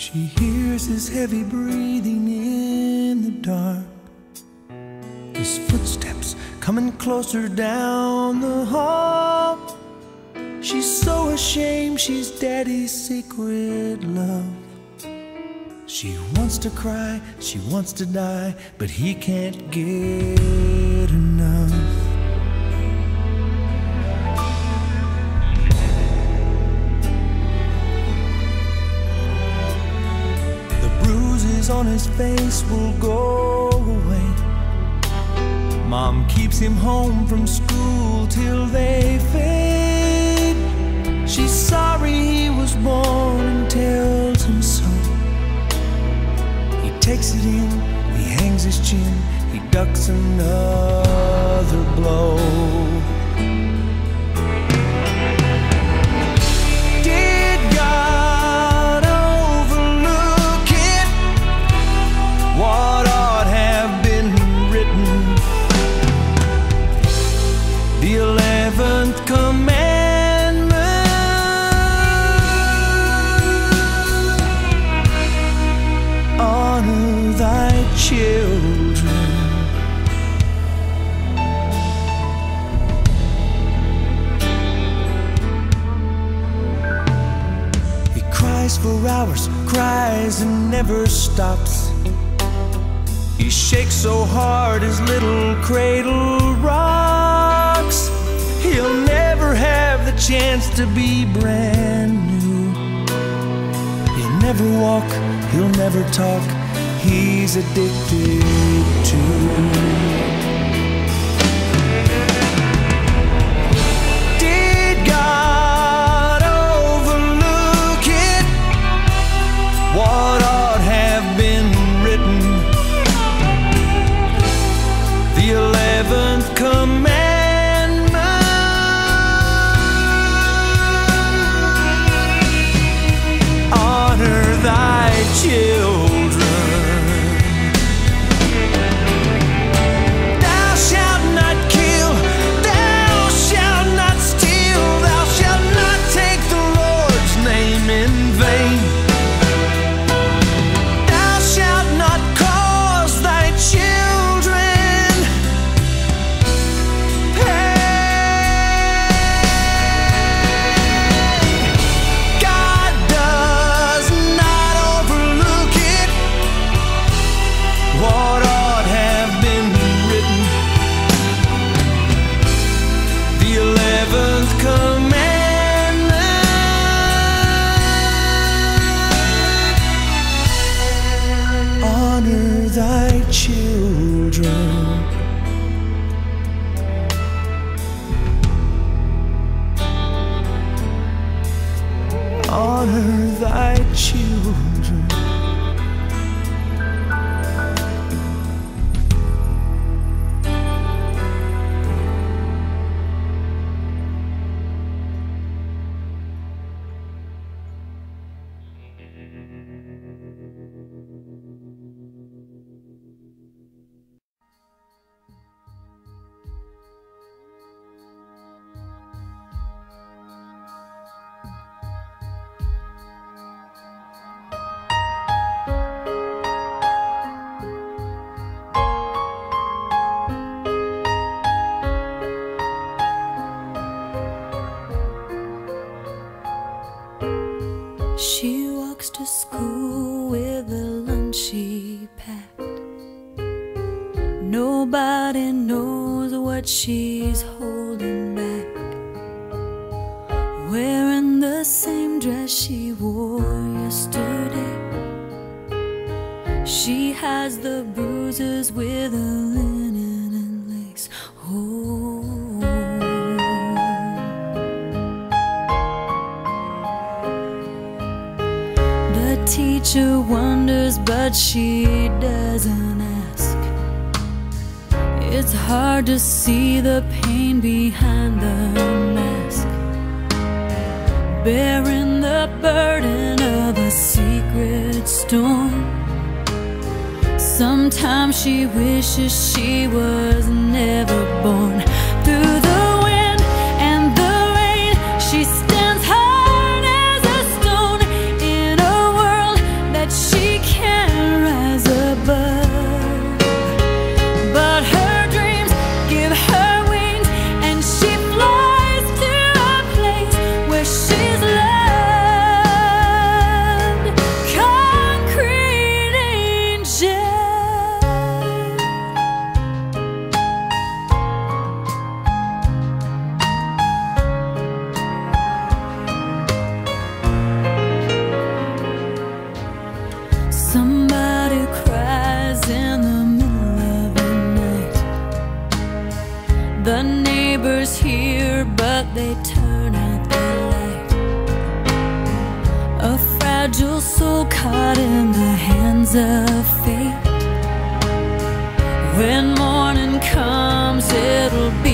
She hears his heavy breathing in the dark. His footsteps coming closer down the hall. She's so ashamed she's daddy's secret love. She wants to cry, she wants to die, but he can't get his face will go away. Mom keeps him home from school till they fade. She's sorry he was born and tells him so. He takes it in, he hangs his chin, he ducks another cries for hours, cries and never stops. He shakes so hard his little cradle rocks. He'll never have the chance to be brand new. He'll never walk, he'll never talk. He's addicted to. Honor thy children She walks to school with a lunch she packed. Nobody knows what she's holding back. Wearing the same dress she wore yesterday. She has the bruises with a Teacher wonders, but she doesn't ask. It's hard to see the pain behind the mask. Bearing the burden of a secret storm. Sometimes she wishes she was never born. Through the Somebody cries in the middle of the night. The neighbors hear, but they turn out the light. A fragile soul caught in the hands of fate. When morning comes, it'll be.